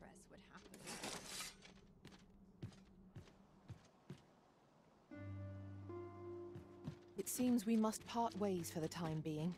Huntress would happen. It seems we must part ways for the time being.